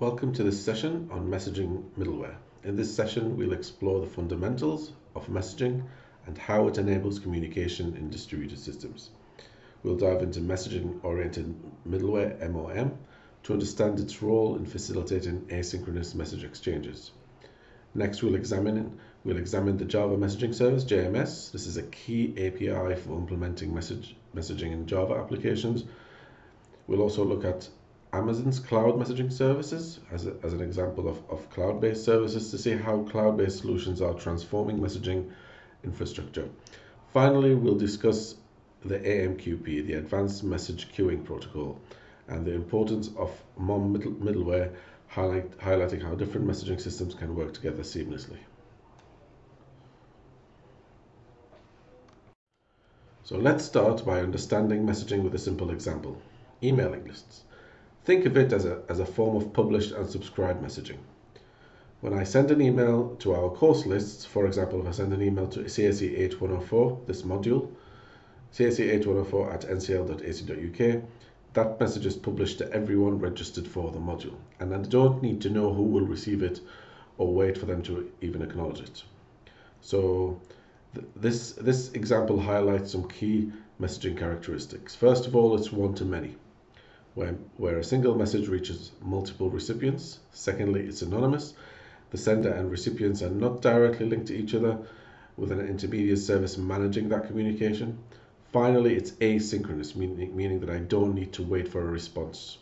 Welcome to this session on messaging middleware. In this session, we'll explore the fundamentals of messaging and how it enables communication in distributed systems. We'll dive into messaging-oriented middleware MOM to understand its role in facilitating asynchronous message exchanges. Next, we'll examine we'll examine the Java Messaging Service (JMS). This is a key API for implementing message messaging in Java applications. We'll also look at Amazon's cloud messaging services as, a, as an example of, of cloud-based services to see how cloud-based solutions are transforming messaging infrastructure. Finally, we'll discuss the AMQP, the Advanced Message Queuing Protocol, and the importance of MOM middle, middleware, highlight, highlighting how different messaging systems can work together seamlessly. So let's start by understanding messaging with a simple example, emailing lists. Think of it as a, as a form of published and subscribed messaging. When I send an email to our course lists, for example, if I send an email to CSE 8104, this module, CSE 8104 at ncl.ac.uk, that message is published to everyone registered for the module, and I don't need to know who will receive it or wait for them to even acknowledge it. So th this, this example highlights some key messaging characteristics. First of all, it's one-to-many where, where a single message reaches multiple recipients. Secondly, it's anonymous. The sender and recipients are not directly linked to each other with an intermediate service managing that communication. Finally, it's asynchronous, meaning, meaning that I don't need to wait for a response.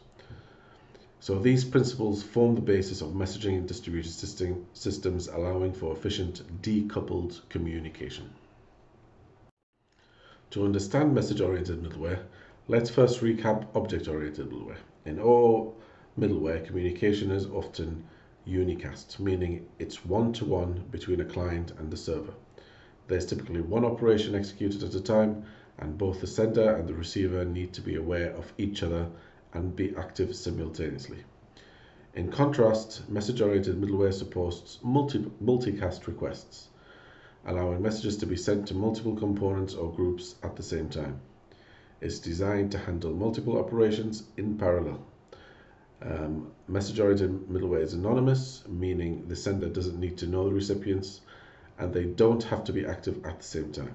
So these principles form the basis of messaging in distributed system, systems, allowing for efficient decoupled communication. To understand message-oriented middleware, Let's first recap object-oriented middleware. In all middleware, communication is often unicast, meaning it's one-to-one -one between a client and the server. There's typically one operation executed at a time, and both the sender and the receiver need to be aware of each other and be active simultaneously. In contrast, message-oriented middleware supports multi multicast requests, allowing messages to be sent to multiple components or groups at the same time is designed to handle multiple operations in parallel. Um, message-oriented middleware is anonymous, meaning the sender doesn't need to know the recipients and they don't have to be active at the same time.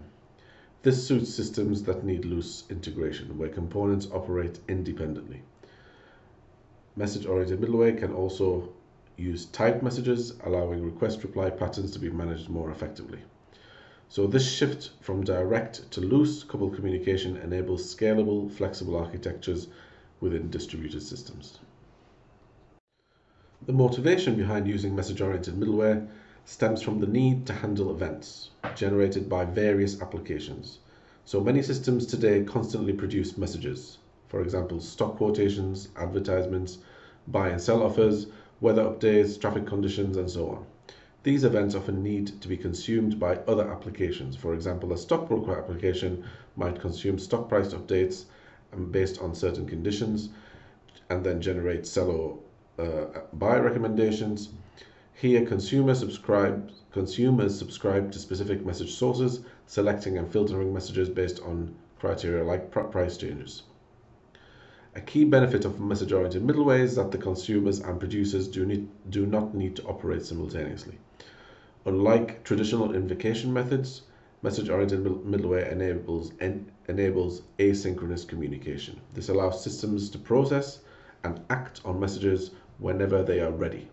This suits systems that need loose integration, where components operate independently. Message-oriented middleware can also use typed messages, allowing request-reply patterns to be managed more effectively. So this shift from direct to loose coupled communication enables scalable, flexible architectures within distributed systems. The motivation behind using message-oriented middleware stems from the need to handle events generated by various applications. So many systems today constantly produce messages. For example, stock quotations, advertisements, buy and sell offers, weather updates, traffic conditions, and so on. These events often need to be consumed by other applications. For example, a stockbroker application might consume stock price updates um, based on certain conditions and then generate sell or uh, buy recommendations. Here, subscribe, consumers subscribe to specific message sources, selecting and filtering messages based on criteria like price changes. A key benefit of message-oriented middleware is that the consumers and producers do, need, do not need to operate simultaneously. Unlike traditional invocation methods, message-oriented middleware enables, en enables asynchronous communication. This allows systems to process and act on messages whenever they are ready.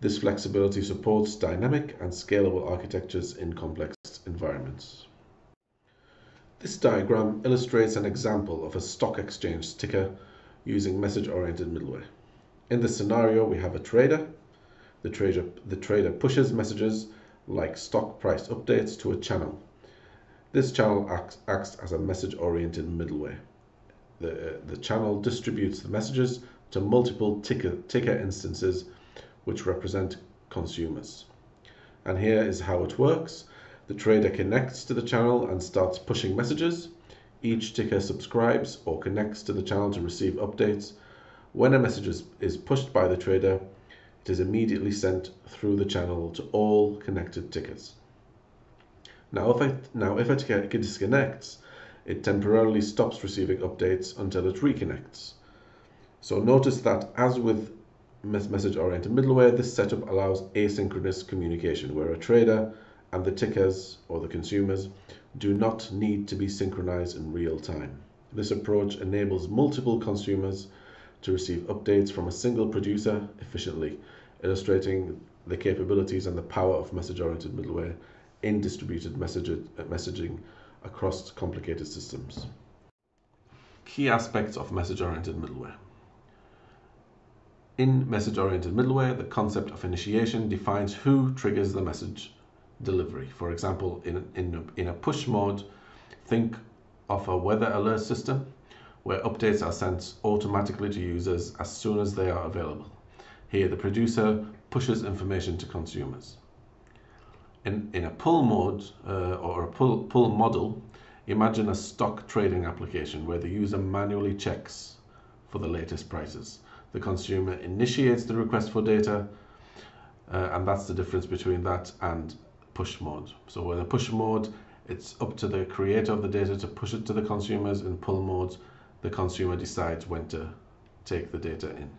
This flexibility supports dynamic and scalable architectures in complex environments. This diagram illustrates an example of a stock exchange ticker using message-oriented middleware. In this scenario, we have a trader the trader, the trader pushes messages like stock price updates to a channel. This channel acts, acts as a message-oriented middleware. The, the channel distributes the messages to multiple ticker, ticker instances which represent consumers. And here is how it works. The trader connects to the channel and starts pushing messages. Each ticker subscribes or connects to the channel to receive updates. When a message is, pushed by the trader, it is immediately sent through the channel to all connected tickers. Now if, I, now if a ticker disconnects, it temporarily stops receiving updates until it reconnects. So notice that as with message-oriented middleware, this setup allows asynchronous communication where a trader and the tickers or the consumers do not need to be synchronized in real time. This approach enables multiple consumers to receive updates from a single producer efficiently, illustrating the capabilities and the power of message-oriented middleware in distributed uh, messaging across complicated systems. Key aspects of message-oriented middleware. In message-oriented middleware, the concept of initiation defines who triggers the message delivery. For example, in, in, in a push mode, think of a weather alert system where updates are sent automatically to users as soon as they are available. Here, the producer pushes information to consumers. In, in a pull mode uh, or a pull, pull model, imagine a stock trading application where the user manually checks for the latest prices. The consumer initiates the request for data, uh, and that's the difference between that and push mode. So with a push mode, it's up to the creator of the data to push it to the consumers. In pull mode, the consumer decides when to take the data in.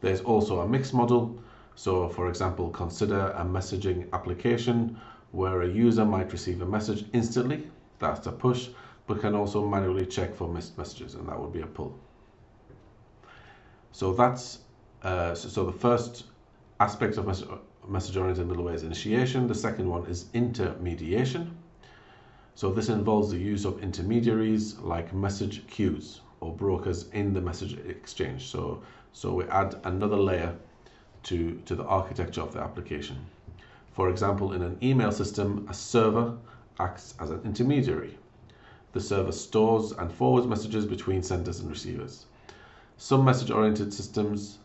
There's also a mixed model. So for example, consider a messaging application where a user might receive a message instantly, that's a push, but can also manually check for missed messages, and that would be a pull. So that's uh, so, so, the first aspect of message-oriented middleware is initiation. The second one is intermediation. So this involves the use of intermediaries like message queues or brokers in the message exchange. So, so we add another layer to, to the architecture of the application. For example, in an email system, a server acts as an intermediary. The server stores and forwards messages between senders and receivers. Some message-oriented systems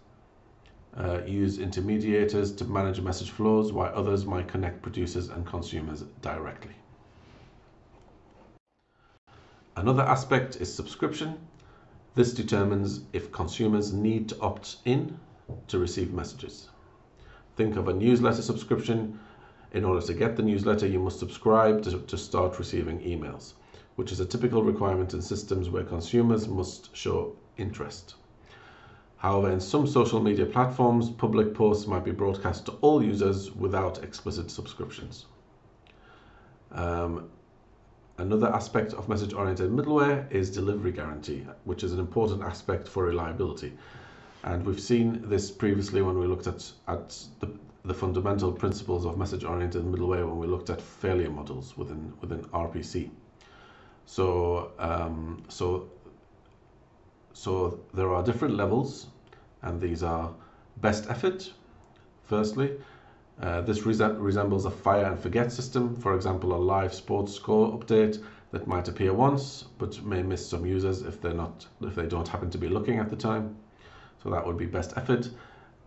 uh, use intermediators to manage message flows, while others might connect producers and consumers directly. Another aspect is subscription. This determines if consumers need to opt in to receive messages. Think of a newsletter subscription. In order to get the newsletter, you must subscribe to, to start receiving emails, which is a typical requirement in systems where consumers must show interest. However, in some social media platforms, public posts might be broadcast to all users without explicit subscriptions. Um, another aspect of message-oriented middleware is delivery guarantee, which is an important aspect for reliability. And we've seen this previously when we looked at, at the, the fundamental principles of message-oriented middleware when we looked at failure models within, within RPC. So, um, so so there are different levels, and these are best effort, firstly. Uh, this resembles a fire and forget system, for example, a live sports score update that might appear once, but may miss some users if they're not, if they don't happen to be looking at the time. So that would be best effort.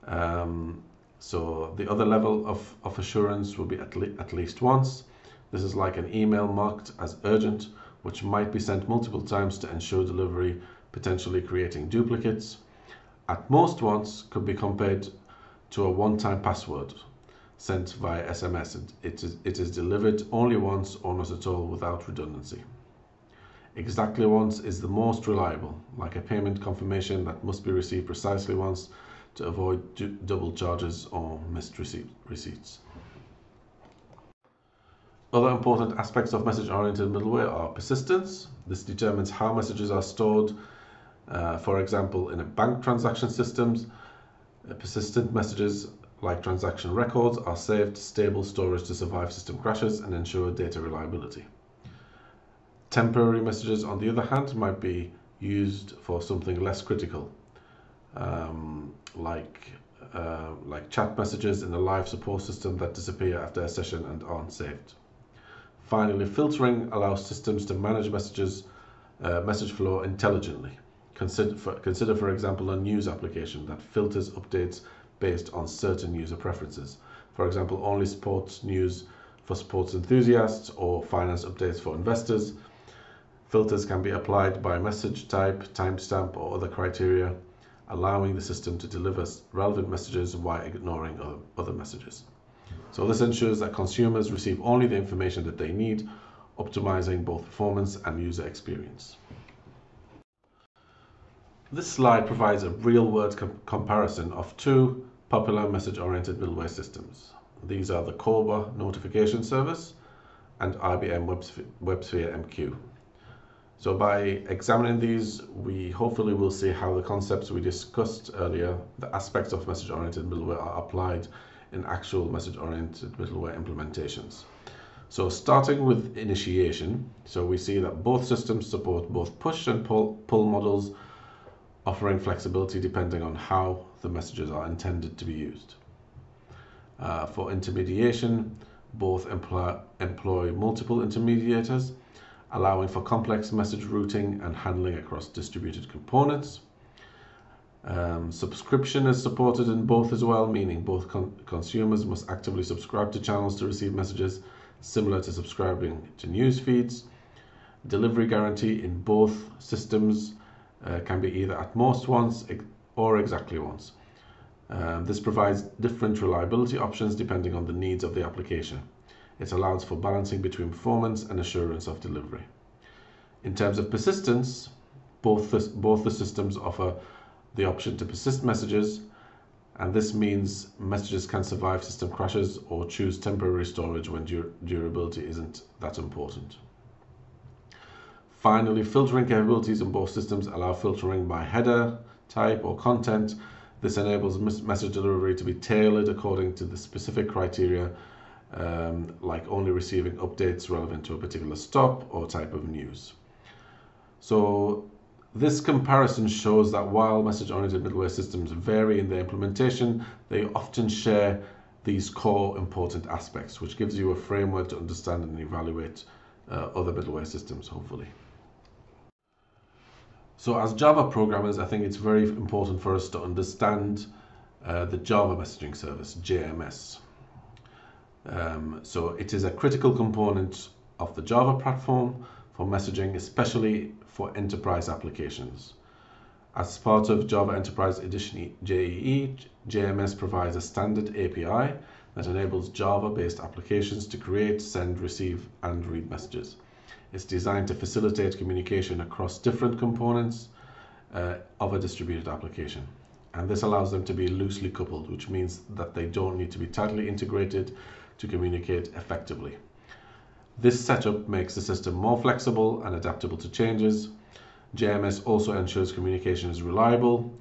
Um, so the other level of, of assurance will be at, le at least once. This is like an email marked as urgent, which might be sent multiple times to ensure delivery potentially creating duplicates. At most once could be compared to a one-time password sent via SMS. It is, it is delivered only once or not at all without redundancy. Exactly once is the most reliable, like a payment confirmation that must be received precisely once to avoid double charges or missed receipt, receipts. Other important aspects of message-oriented middleware are persistence. This determines how messages are stored uh, for example, in a bank transaction systems, uh, persistent messages like transaction records are saved to stable storage to survive system crashes and ensure data reliability. Temporary messages, on the other hand, might be used for something less critical, um, like uh, like chat messages in a live support system that disappear after a session and aren't saved. Finally, filtering allows systems to manage messages, uh, message flow intelligently. Consider for, consider, for example, a news application that filters updates based on certain user preferences. For example, only sports news for sports enthusiasts or finance updates for investors. Filters can be applied by message type, timestamp, or other criteria, allowing the system to deliver relevant messages while ignoring other messages. So this ensures that consumers receive only the information that they need, optimizing both performance and user experience. This slide provides a real-world com comparison of two popular message-oriented middleware systems. These are the CORBA notification service and IBM WebSphere, WebSphere MQ. So by examining these, we hopefully will see how the concepts we discussed earlier, the aspects of message-oriented middleware are applied in actual message-oriented middleware implementations. So starting with initiation, so we see that both systems support both push and pull, pull models offering flexibility depending on how the messages are intended to be used. Uh, for intermediation, both employ, employ multiple intermediators, allowing for complex message routing and handling across distributed components. Um, subscription is supported in both as well, meaning both con consumers must actively subscribe to channels to receive messages, similar to subscribing to news feeds. Delivery guarantee in both systems can be either at most once or exactly once. Um, this provides different reliability options depending on the needs of the application. It allows for balancing between performance and assurance of delivery. In terms of persistence, both the, both the systems offer the option to persist messages, and this means messages can survive system crashes or choose temporary storage when dur durability isn't that important. Finally, filtering capabilities in both systems allow filtering by header, type, or content. This enables message delivery to be tailored according to the specific criteria, um, like only receiving updates relevant to a particular stop or type of news. So this comparison shows that while message-oriented middleware systems vary in their implementation, they often share these core important aspects, which gives you a framework to understand and evaluate uh, other middleware systems, hopefully. So as Java programmers, I think it's very important for us to understand uh, the Java messaging service, JMS. Um, so it is a critical component of the Java platform for messaging, especially for enterprise applications. As part of Java Enterprise Edition JEE, JMS provides a standard API that enables Java-based applications to create, send, receive, and read messages. It's designed to facilitate communication across different components uh, of a distributed application. And this allows them to be loosely coupled, which means that they don't need to be tightly integrated to communicate effectively. This setup makes the system more flexible and adaptable to changes. JMS also ensures communication is reliable.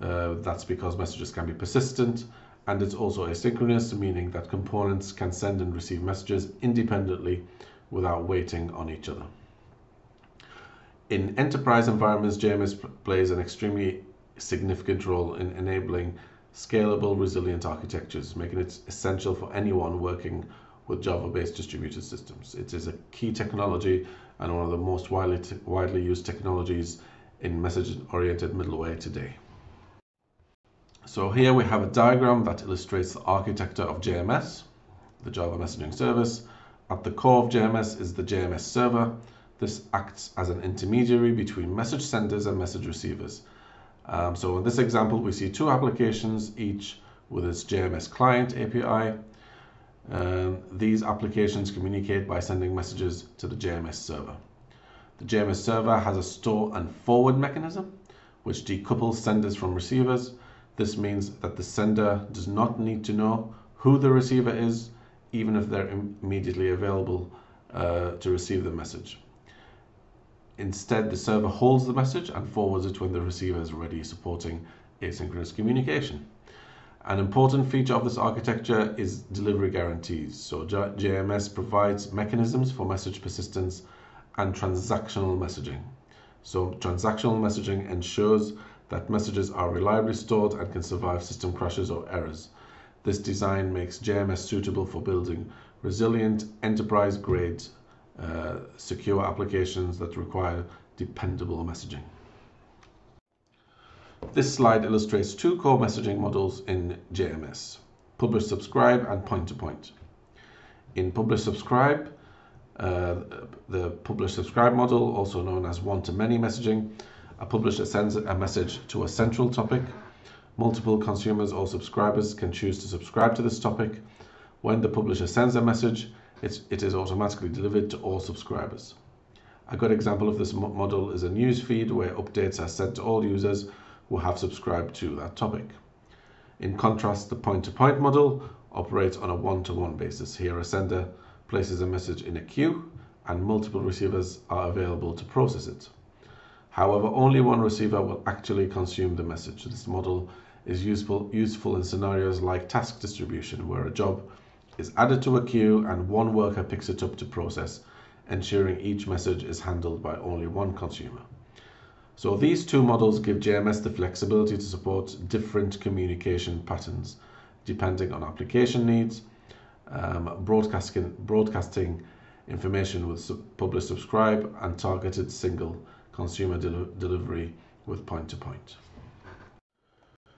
Uh, that's because messages can be persistent and it's also asynchronous, meaning that components can send and receive messages independently without waiting on each other. In enterprise environments, JMS plays an extremely significant role in enabling scalable, resilient architectures, making it essential for anyone working with Java-based distributed systems. It is a key technology and one of the most widely, widely used technologies in message-oriented middleware today. So here we have a diagram that illustrates the architecture of JMS, the Java Messaging Service, at the core of JMS is the JMS server. This acts as an intermediary between message senders and message receivers. Um, so in this example, we see two applications, each with its JMS client API. Um, these applications communicate by sending messages to the JMS server. The JMS server has a store and forward mechanism, which decouples senders from receivers. This means that the sender does not need to know who the receiver is even if they're immediately available uh, to receive the message. Instead, the server holds the message and forwards it when the receiver is ready, supporting asynchronous communication. An important feature of this architecture is delivery guarantees. So JMS provides mechanisms for message persistence and transactional messaging. So transactional messaging ensures that messages are reliably stored and can survive system crashes or errors. This design makes JMS suitable for building resilient, enterprise-grade, uh, secure applications that require dependable messaging. This slide illustrates two core messaging models in JMS, publish subscribe and point to point. In publish subscribe, uh, the publish subscribe model, also known as one to many messaging, a publisher sends a message to a central topic Multiple consumers or subscribers can choose to subscribe to this topic. When the publisher sends a message, it is automatically delivered to all subscribers. A good example of this model is a news feed where updates are sent to all users who have subscribed to that topic. In contrast, the point-to-point -point model operates on a one-to-one -one basis. Here, a sender places a message in a queue and multiple receivers are available to process it. However, only one receiver will actually consume the message. This model is useful, useful in scenarios like task distribution, where a job is added to a queue and one worker picks it up to process ensuring each message is handled by only one consumer. So these two models give JMS the flexibility to support different communication patterns depending on application needs, um, broadcasting, broadcasting information with sub publish subscribe and targeted single consumer del delivery with point to point.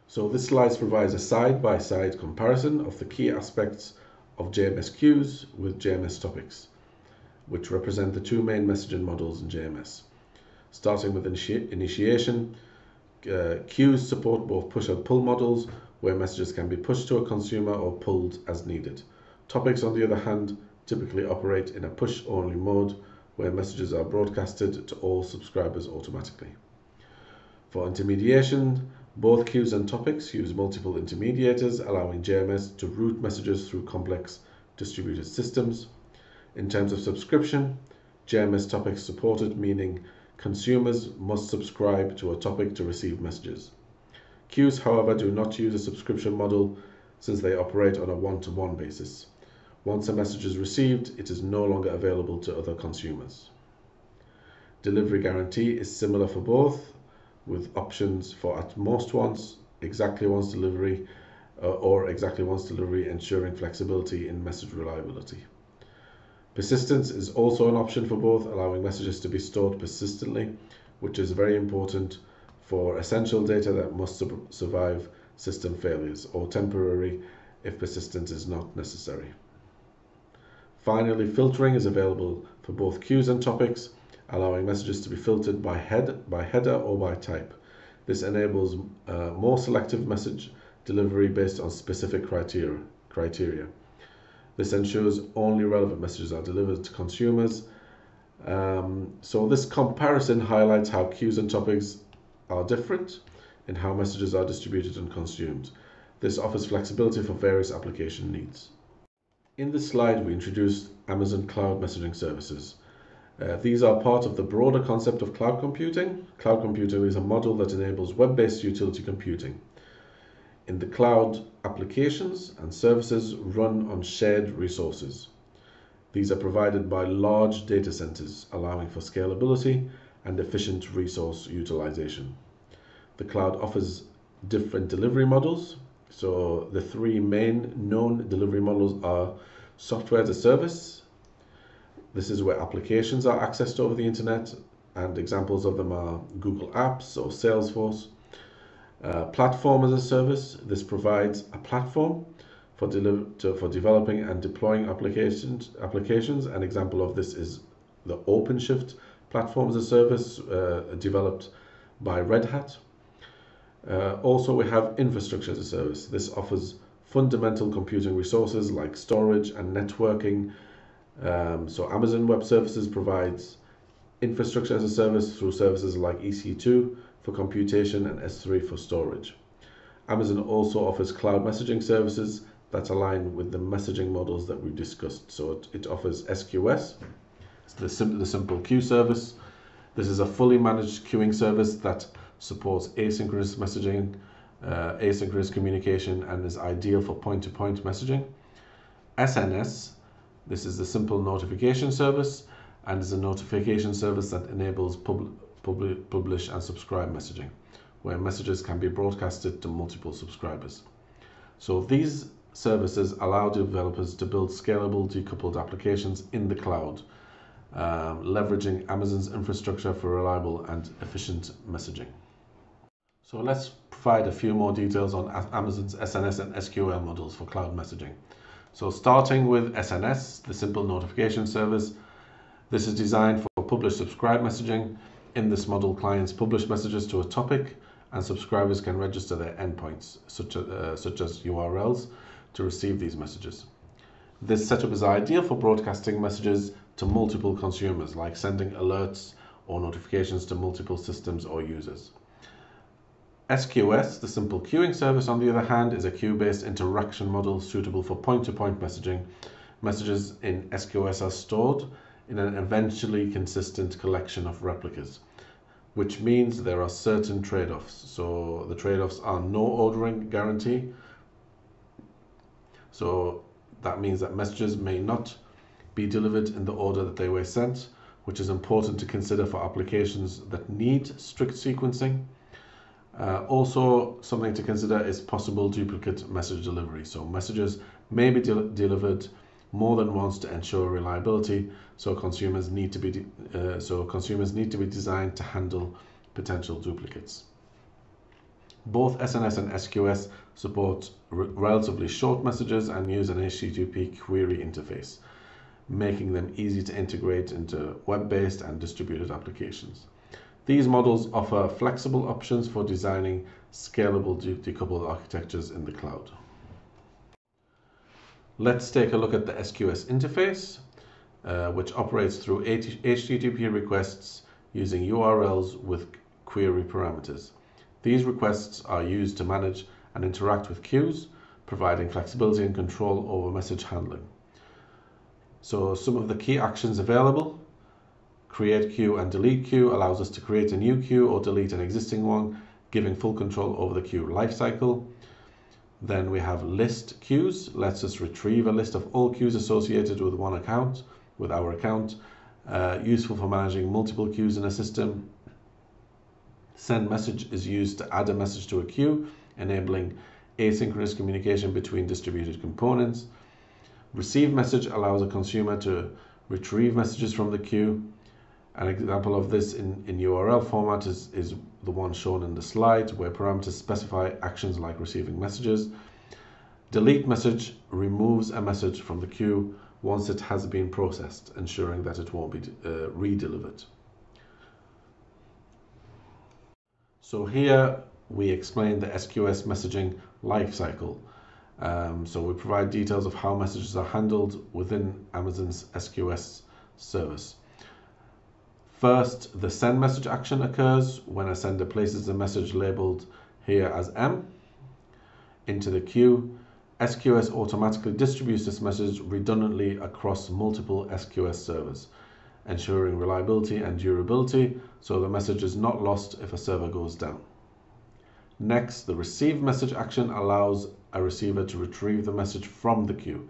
So this slide provides a side-by-side -side comparison of the key aspects of JMS queues with JMS topics which represent the two main messaging models in JMS. Starting with initi initiation, uh, queues support both push and pull models where messages can be pushed to a consumer or pulled as needed. Topics, on the other hand, typically operate in a push only mode where messages are broadcasted to all subscribers automatically. For intermediation, both queues and topics use multiple intermediators, allowing JMS to route messages through complex distributed systems. In terms of subscription, JMS topics supported, meaning consumers must subscribe to a topic to receive messages. Queues, however, do not use a subscription model since they operate on a one-to-one -one basis. Once a message is received, it is no longer available to other consumers. Delivery guarantee is similar for both, with options for at most once, exactly once delivery, uh, or exactly once delivery, ensuring flexibility in message reliability. Persistence is also an option for both, allowing messages to be stored persistently, which is very important for essential data that must survive system failures, or temporary if persistence is not necessary. Finally, filtering is available for both queues and topics, allowing messages to be filtered by, head, by header or by type. This enables uh, more selective message delivery based on specific criteria. criteria. This ensures only relevant messages are delivered to consumers. Um, so this comparison highlights how queues and topics are different and how messages are distributed and consumed. This offers flexibility for various application needs. In this slide, we introduced Amazon Cloud Messaging Services. Uh, these are part of the broader concept of cloud computing. Cloud computing is a model that enables web-based utility computing. In the cloud, applications and services run on shared resources. These are provided by large data centers, allowing for scalability and efficient resource utilization. The cloud offers different delivery models. So the three main known delivery models are software as a service. This is where applications are accessed over the internet and examples of them are Google Apps or Salesforce. Uh, platform as a service. This provides a platform for, to, for developing and deploying applications. Applications. An example of this is the OpenShift platform as a service uh, developed by Red Hat. Uh, also, we have infrastructure as a service. This offers fundamental computing resources like storage and networking. Um, so Amazon Web Services provides infrastructure as a service through services like EC2, for computation and S3 for storage. Amazon also offers cloud messaging services that align with the messaging models that we've discussed. So it, it offers SQS, the, sim the simple queue service. This is a fully managed queuing service that supports asynchronous messaging, uh, asynchronous communication, and is ideal for point-to-point -point messaging. SNS, this is the simple notification service, and is a notification service that enables public publish and subscribe messaging, where messages can be broadcasted to multiple subscribers. So these services allow developers to build scalable decoupled applications in the cloud, um, leveraging Amazon's infrastructure for reliable and efficient messaging. So let's provide a few more details on Amazon's SNS and SQS models for cloud messaging. So starting with SNS, the simple notification service, this is designed for publish subscribe messaging in this model, clients publish messages to a topic and subscribers can register their endpoints, such, uh, such as URLs, to receive these messages. This setup is ideal for broadcasting messages to multiple consumers, like sending alerts or notifications to multiple systems or users. SQS, the simple queuing service, on the other hand, is a queue-based interaction model suitable for point-to-point -point messaging. Messages in SQS are stored in an eventually consistent collection of replicas, which means there are certain trade-offs. So the trade-offs are no ordering guarantee. So that means that messages may not be delivered in the order that they were sent, which is important to consider for applications that need strict sequencing. Uh, also, something to consider is possible duplicate message delivery. So messages may be de delivered more than once to ensure reliability. So consumers need to be uh, so consumers need to be designed to handle potential duplicates. Both SNS and SQS support relatively short messages and use an HTTP query interface, making them easy to integrate into web-based and distributed applications. These models offer flexible options for designing scalable decoupled architectures in the cloud. Let's take a look at the SQS interface, uh, which operates through HTTP requests using URLs with query parameters. These requests are used to manage and interact with queues, providing flexibility and control over message handling. So some of the key actions available Create queue and delete queue allows us to create a new queue or delete an existing one, giving full control over the queue lifecycle. Then we have list queues, lets us retrieve a list of all queues associated with one account, with our account, uh, useful for managing multiple queues in a system. Send message is used to add a message to a queue, enabling asynchronous communication between distributed components. Receive message allows a consumer to retrieve messages from the queue. An example of this in, in URL format is, is the one shown in the slide where parameters specify actions like receiving messages. Delete message removes a message from the queue once it has been processed, ensuring that it won't be uh, re-delivered. So here we explain the SQS messaging lifecycle. Um, so we provide details of how messages are handled within Amazon's SQS service. First, the send message action occurs when a sender places a message labeled here as M into the queue. SQS automatically distributes this message redundantly across multiple SQS servers, ensuring reliability and durability so the message is not lost if a server goes down. Next, the receive message action allows a receiver to retrieve the message from the queue.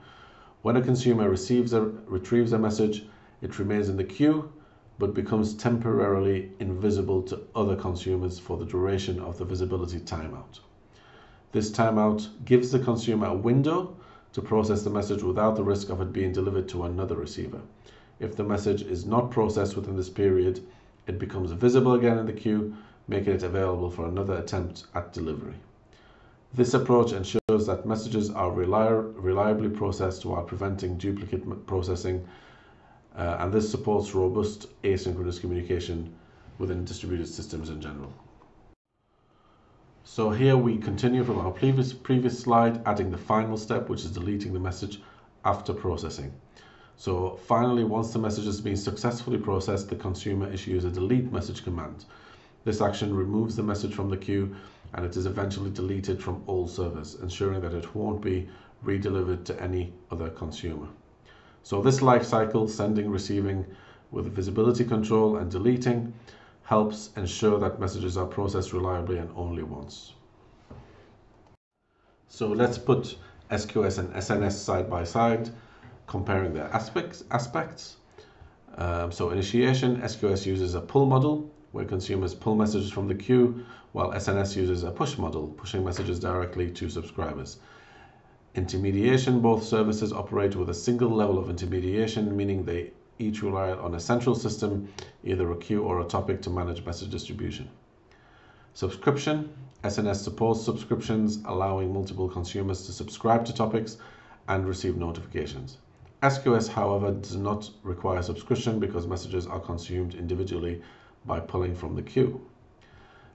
When a consumer receives a, retrieves a message, it remains in the queue but becomes temporarily invisible to other consumers for the duration of the visibility timeout. This timeout gives the consumer a window to process the message without the risk of it being delivered to another receiver. If the message is not processed within this period, it becomes visible again in the queue, making it available for another attempt at delivery. This approach ensures that messages are reliably processed while preventing duplicate processing uh, and this supports robust asynchronous communication within distributed systems in general. So here we continue from our previous, previous slide, adding the final step, which is deleting the message after processing. So finally, once the message has been successfully processed, the consumer issues a delete message command. This action removes the message from the queue and it is eventually deleted from all servers, ensuring that it won't be redelivered to any other consumer. So this life cycle, sending, receiving with visibility control and deleting, helps ensure that messages are processed reliably and only once. So let's put SQS and SNS side by side, comparing their aspects. aspects. Um, so initiation, SQS uses a pull model, where consumers pull messages from the queue, while SNS uses a push model, pushing messages directly to subscribers. Intermediation, both services operate with a single level of intermediation, meaning they each rely on a central system, either a queue or a topic to manage message distribution. Subscription, SNS supports subscriptions, allowing multiple consumers to subscribe to topics and receive notifications. SQS, however, does not require subscription because messages are consumed individually by pulling from the queue.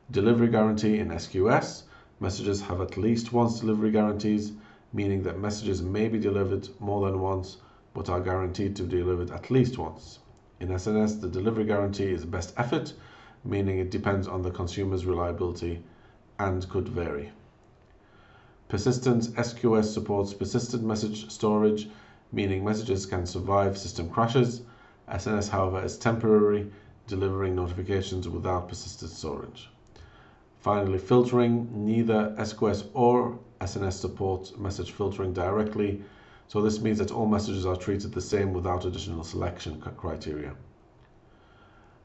Delivery guarantee in SQS, messages have at least once delivery guarantees meaning that messages may be delivered more than once but are guaranteed to be delivered at least once. In SNS, the delivery guarantee is best effort, meaning it depends on the consumer's reliability and could vary. Persistence SQS supports persistent message storage, meaning messages can survive system crashes. SNS, however, is temporary, delivering notifications without persistent storage. Finally, filtering. Neither SQS or SNS support message filtering directly, so this means that all messages are treated the same without additional selection criteria.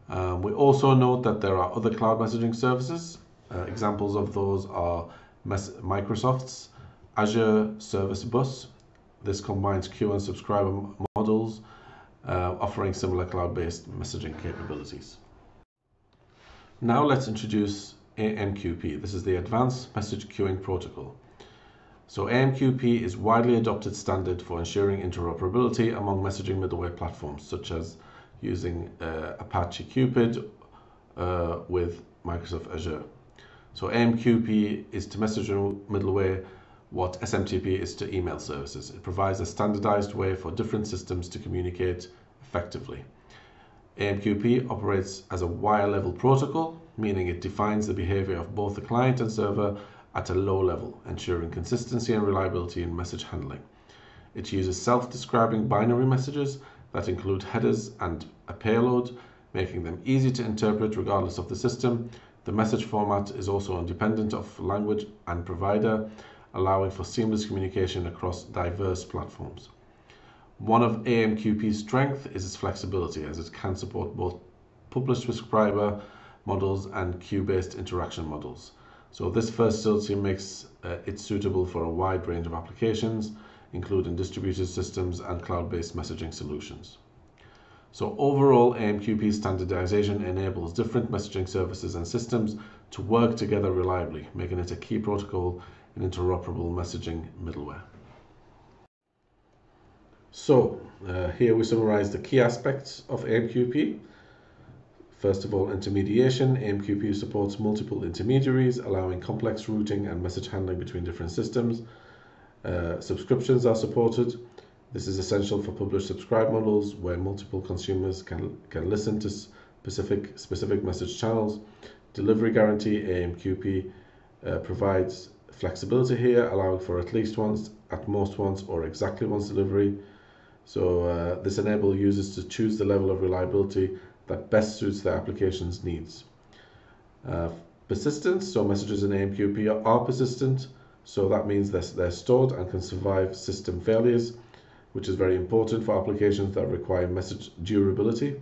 Um, we also note that there are other cloud messaging services. Uh, examples of those are Microsoft's Azure Service Bus. This combines queue and subscriber models, uh, offering similar cloud-based messaging capabilities. Now let's introduce AMQP. This is the Advanced Message Queuing Protocol. So AMQP is widely adopted standard for ensuring interoperability among messaging middleware platforms, such as using uh, Apache Qpid uh, with Microsoft Azure. So AMQP is to messaging middleware what SMTP is to email services. It provides a standardized way for different systems to communicate effectively. AMQP operates as a wire level protocol, meaning it defines the behavior of both the client and server at a low level, ensuring consistency and reliability in message handling. It uses self describing binary messages that include headers and a payload, making them easy to interpret regardless of the system. The message format is also independent of language and provider, allowing for seamless communication across diverse platforms. One of AMQP's strengths is its flexibility, as it can support both published subscriber models and queue-based interaction models. So this versatility makes uh, it suitable for a wide range of applications, including distributed systems and cloud-based messaging solutions. So overall, AMQP standardization enables different messaging services and systems to work together reliably, making it a key protocol in interoperable messaging middleware. So uh, here we summarize the key aspects of AMQP. First of all, intermediation. AMQP supports multiple intermediaries, allowing complex routing and message handling between different systems. Uh, subscriptions are supported. This is essential for published subscribe models where multiple consumers can, can listen to specific, specific message channels. Delivery guarantee AMQP uh, provides flexibility here, allowing for at least once, at most once, or exactly once delivery. So uh, this enables users to choose the level of reliability that best suits their application's needs. Uh, persistence, so messages in AMQP are, persistent, so that means they're, they're stored and can survive system failures, which is very important for applications that require message durability.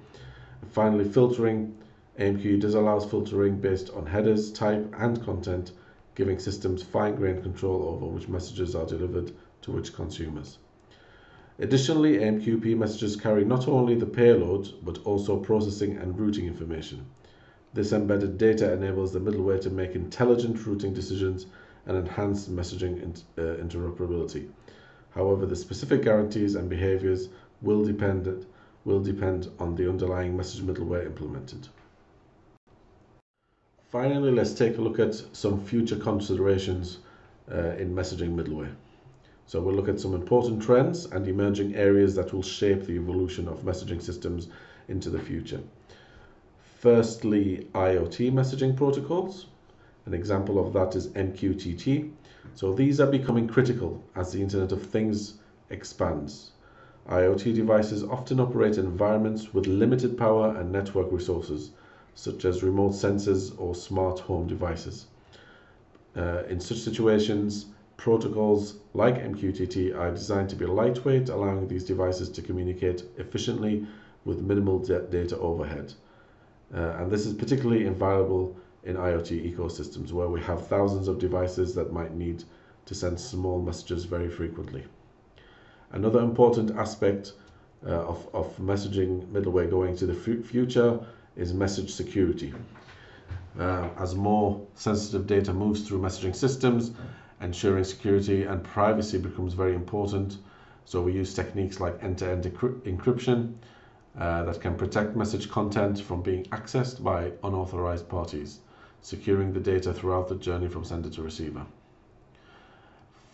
And finally, filtering. AMQ does allow filtering based on headers, type, and content, giving systems fine-grained control over which messages are delivered to which consumers. Additionally, AMQP messages carry not only the payload, but also processing and routing information. This embedded data enables the middleware to make intelligent routing decisions and enhance messaging uh, interoperability. However, the specific guarantees and behaviors will depend, will depend on the underlying message middleware implemented. Finally, let's take a look at some future considerations uh, in messaging middleware. So we'll look at some important trends and emerging areas that will shape the evolution of messaging systems into the future. Firstly, IoT messaging protocols. An example of that is MQTT. So these are becoming critical as the Internet of Things expands. IoT devices often operate in environments with limited power and network resources, such as remote sensors or smart home devices. Uh, in such situations, Protocols like MQTT are designed to be lightweight, allowing these devices to communicate efficiently with minimal data overhead. Uh, and this is particularly invaluable in IoT ecosystems where we have thousands of devices that might need to send small messages very frequently. Another important aspect uh, of, of messaging middleware going to the future is message security. Uh, as more sensitive data moves through messaging systems, ensuring security and privacy becomes very important. So we use techniques like end-to-end encryption uh, that can protect message content from being accessed by unauthorized parties, securing the data throughout the journey from sender to receiver.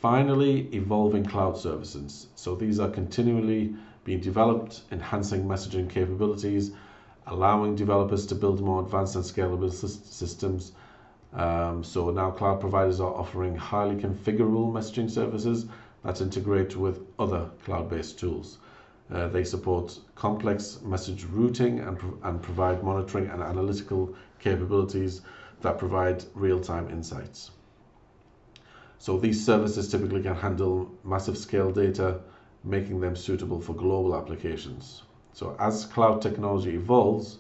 Finally, evolving cloud services. So these are continually being developed, enhancing messaging capabilities, allowing developers to build more advanced and scalable systems. Um, so now cloud providers are offering highly configurable messaging services that integrate with other cloud-based tools. Uh, they support complex message routing and, and provide monitoring and analytical capabilities that provide real-time insights. So these services typically can handle massive scale data, making them suitable for global applications. So as cloud technology evolves,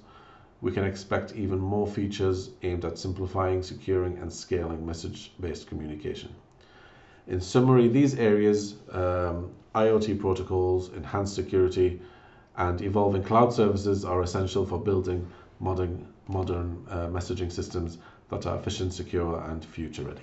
we can expect even more features aimed at simplifying, securing, and scaling message-based communication. In summary, these areas, um, IoT protocols, enhanced security, and evolving cloud services are essential for building modern, modern uh, messaging systems that are efficient, secure, and future ready.